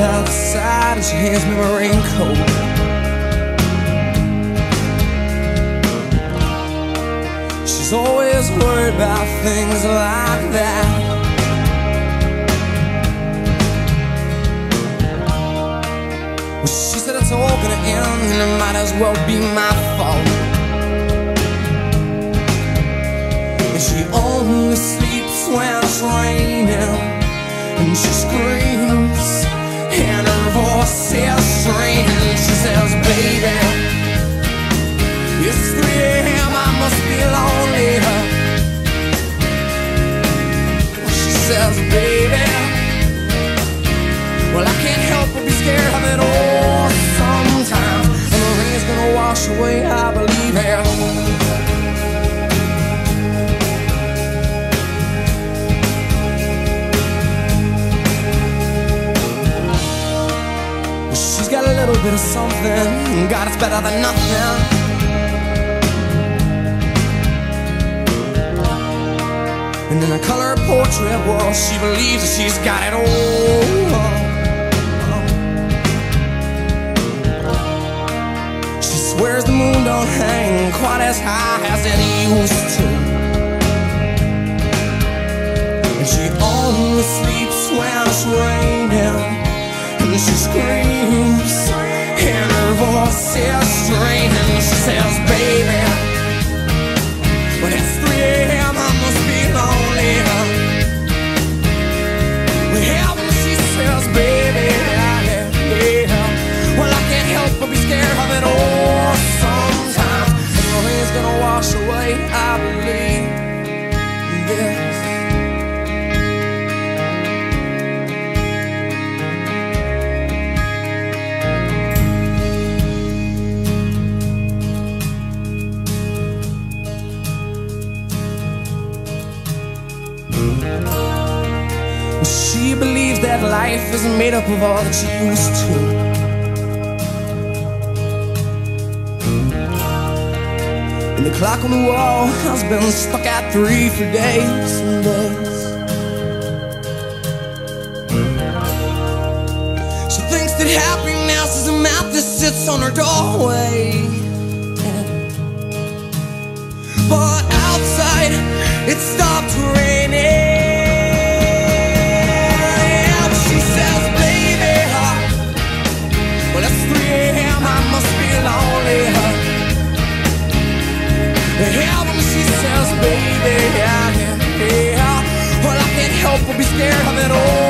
outside and she hands me my raincoat. She's always worried about things like that. It's all gonna end and it might as well be my fault. And she only sleeps when it's raining and she screams and her voice is strange. She says, baby, it's 3 a.m. I must be lonely. She says, baby, wash away, I believe it. She's got a little bit of something. God, it's better than nothing. And in a color portrait, well, she believes that she's got it all. Swears the moon don't hang quite as high as it used to. And she only sleeps when it's raining. And she screams, and her voice is strained. And she says, baby, Well, she believes that life isn't made up of all that she used to. And the clock on the wall has been stuck at three for days and days. She thinks that happiness is a map that sits on her doorway. But baby, I can, yeah. Well, I can't help but be scared of it all.